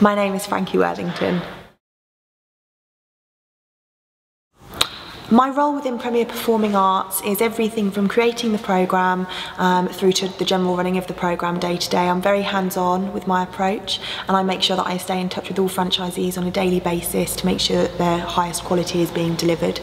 My name is Frankie Worthington. My role within Premier Performing Arts is everything from creating the programme um, through to the general running of the programme day to day. I'm very hands-on with my approach and I make sure that I stay in touch with all franchisees on a daily basis to make sure that their highest quality is being delivered.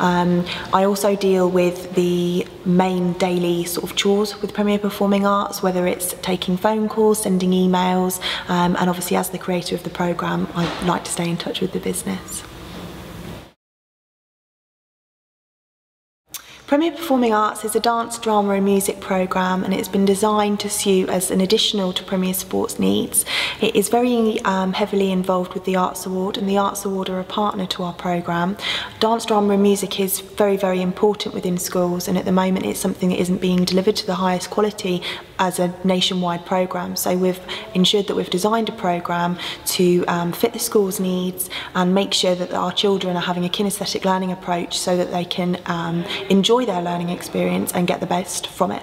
Um, I also deal with the main daily sort of chores with Premier Performing Arts, whether it's taking phone calls, sending emails, um, and obviously as the creator of the programme, I like to stay in touch with the business. Premier Performing Arts is a dance, drama and music programme and it's been designed to suit as an additional to Premier Sports needs. It is very um, heavily involved with the Arts Award and the Arts Award are a partner to our programme. Dance, drama and music is very, very important within schools and at the moment it's something that isn't being delivered to the highest quality as a nationwide programme. So we've ensured that we've designed a programme to um, fit the school's needs and make sure that our children are having a kinesthetic learning approach so that they can um, enjoy their learning experience and get the best from it.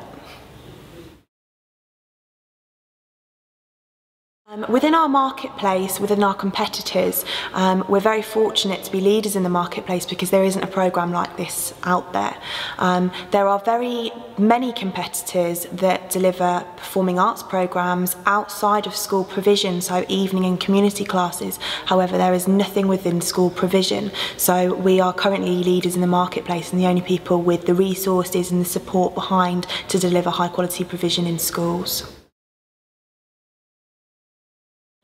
Um, within our marketplace, within our competitors, um, we're very fortunate to be leaders in the marketplace because there isn't a programme like this out there. Um, there are very many competitors that deliver performing arts programmes outside of school provision, so evening and community classes. However, there is nothing within school provision. So we are currently leaders in the marketplace and the only people with the resources and the support behind to deliver high quality provision in schools.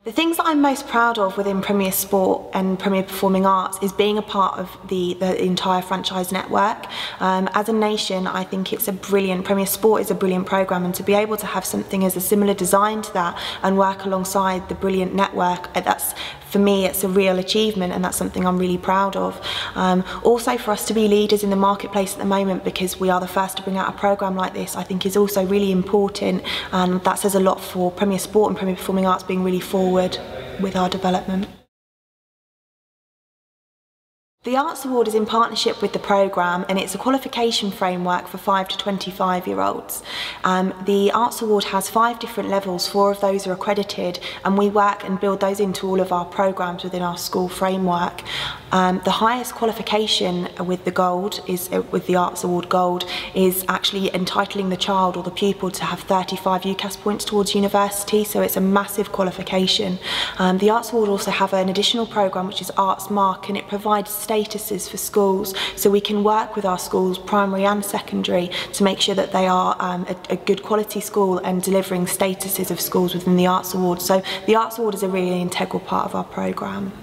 The things that I'm most proud of within Premier Sport and Premier Performing Arts is being a part of the, the entire franchise network. Um, as a nation, I think it's a brilliant, Premier Sport is a brilliant programme and to be able to have something as a similar design to that and work alongside the brilliant network, uh, that's for me it's a real achievement and that's something I'm really proud of. Um, also for us to be leaders in the marketplace at the moment because we are the first to bring out a programme like this I think is also really important and that says a lot for Premier Sport and Premier Performing Arts being really forward with our development. The Arts Award is in partnership with the programme and it's a qualification framework for 5 to 25 year olds. Um, the Arts Award has five different levels, four of those are accredited and we work and build those into all of our programmes within our school framework. Um, the highest qualification with the gold, is uh, with the Arts Award Gold, is actually entitling the child or the pupil to have 35 UCAS points towards university, so it's a massive qualification. Um, the Arts Award also have an additional programme which is Arts Mark and it provides statuses for schools so we can work with our schools, primary and secondary, to make sure that they are um, a, a good quality school and delivering statuses of schools within the Arts Award. So the Arts Award is a really integral part of our programme.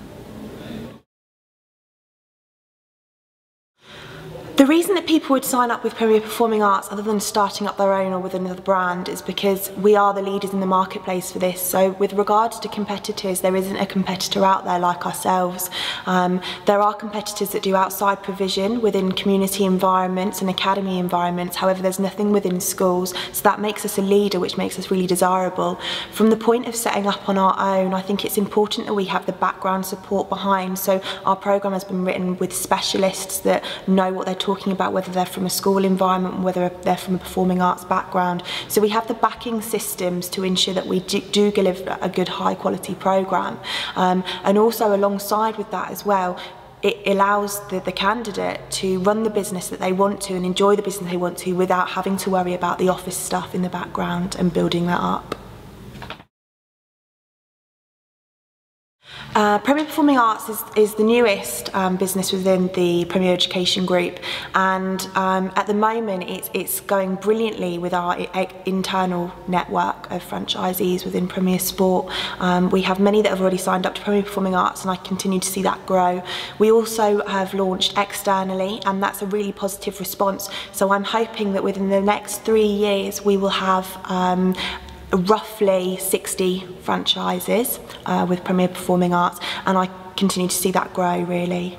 The reason that people would sign up with Premier Performing Arts other than starting up their own or with another brand is because we are the leaders in the marketplace for this. So with regards to competitors, there isn't a competitor out there like ourselves. Um, there are competitors that do outside provision within community environments and academy environments. However, there's nothing within schools. So that makes us a leader, which makes us really desirable. From the point of setting up on our own, I think it's important that we have the background support behind. So our programme has been written with specialists that know what they're talking talking about whether they're from a school environment, whether they're from a performing arts background. So we have the backing systems to ensure that we do, deliver a good high quality programme. Um, and also alongside with that as well, it allows the, the candidate to run the business that they want to and enjoy the business they want to without having to worry about the office stuff in the background and building that up. Uh, Premier Performing Arts is, is the newest um, business within the Premier Education Group and um, at the moment it's, it's going brilliantly with our internal network of franchisees within Premier Sport. Um, we have many that have already signed up to Premier Performing Arts and I continue to see that grow. We also have launched externally and that's a really positive response so I'm hoping that within the next three years we will have um, roughly 60 franchises uh, with Premier Performing Arts and I continue to see that grow really.